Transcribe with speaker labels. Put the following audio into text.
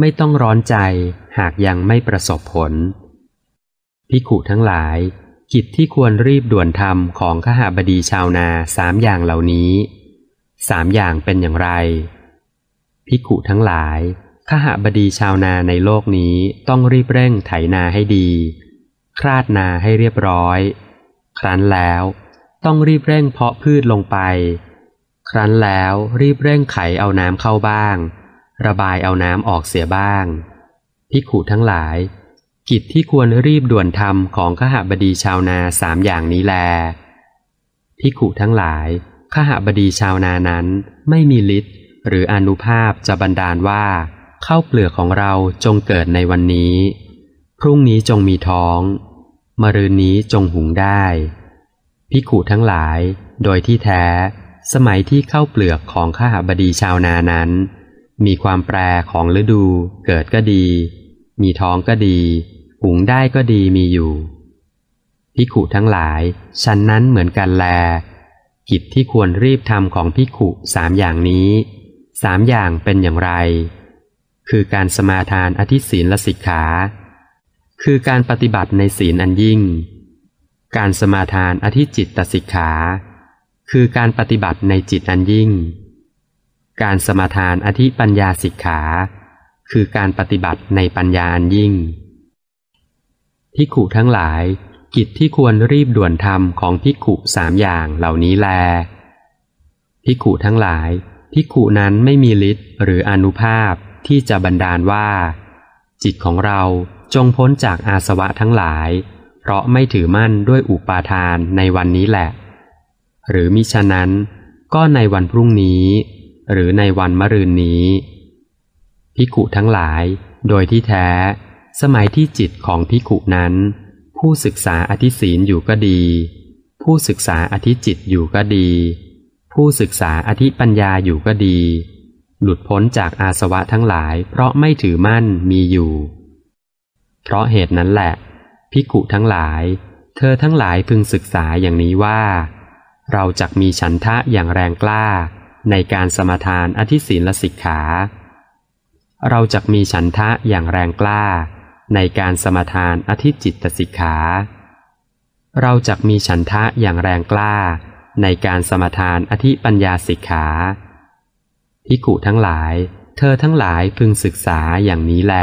Speaker 1: ไม่ต้องร้อนใจหากยังไม่ประสบผล พิขุทั้งหลาย กิจที่ควรรีบด่วนทำของขหาบดีชาวนาสามอย่างเหล่านี้สามอย่างเป็นอย่างไร พิขุทั้งหลายขหบดีชาวนาในโลกนี้ต้องรีบเร่งไถนาให้ดี คราดนาให้เรียบร้อย ครั้นแล้วต้องรีบเร่งเพาะพืชลงไป ครั้นแล้วรีบเร่งไขเอาน้ำเข้าบ้าง ระบายเอาน้ำออกเสียบ้างพิขุทั้งหลาย กิจที่ควรรีบด่วนทำของขหบดีชาวนาสามอย่างนี้แลพิขุทั้งหลายขหบดีชาวนานั้นไม่มีฤทธิ์หรืออนุภาพจะบันดาลว่าข้าวเปลือกของเราจงเกิดในวันนี้ พรุ่งนี้จงมีท้องมรืนนี้จงหุงได้พิขุทั้งหลาย โดยที่แท้ สมัยที่เข้าเปลือกของข้าบดีชาวนานั้น มีความแปรของฤดู เกิดก็ดี มีท้องก็ดี หุงได้ก็ดีมีอยู่พิขุทั้งหลายฉันนั้นเหมือนกันแล กิจที่ควรรีบทำของพิขุสามอย่างนี้สามอย่างเป็นอย่างไร คือการสมาทานอธิศีลและสิกขา คือการปฏิบัติในศีลอันยิ่ง การสมาทานอธิจิตตสิกขา คือการปฏิบัติในจิตอันยิ่ง การสมาทานอธิปัญญาสิกขา คือการปฏิบัติในปัญญาอันยิ่ง พิขุทั้งหลาย กิจที่ควรรีบด่วนทำของพิขุสามอย่างเหล่านี้แล พิขุทั้งหลาย พิขุนั้นไม่มีฤทธิ์หรืออนุภาพที่จะบันดาลว่า จิตของเราจงพ้นจากอาสวะทั้งหลาย เพราะไม่ถือมั่นด้วยอุปาทานในวันนี้แหละ หรือมิฉะนั้นก็ในวันพรุ่งนี้ หรือในวันมะรืนนี้พิขุทั้งหลาย โดยที่แท้ สมัยที่จิตของพิขุนั้น ผู้ศึกษาอธิศีลอยู่ก็ดี ผู้ศึกษาอธิจิตอยู่ก็ดี ผู้ศึกษาอธิปัญญาอยู่ก็ดี หลุดพ้นจากอาสวะทั้งหลาย เพราะไม่ถือมั่นมีอยู่ เพราะเหตุนั้นแหละพิกุทั้งหลาย เธอทั้งหลายพึงศึกษาอย่างนี้ว่า เราจะมีฉันทะอย่างแรงกล้า ในการสมทานอธิศีลสิกขา เราจะมีฉันทะอย่างแรงกล้า ในการสมทานอธิจิตสิกขา เราจะมีฉันทะอย่างแรงกล้า ในการสมทานอธิปัญญาสิกขาพิกุทั้งหลาย เธอทั้งหลายพึงศึกษาอย่างนี้แล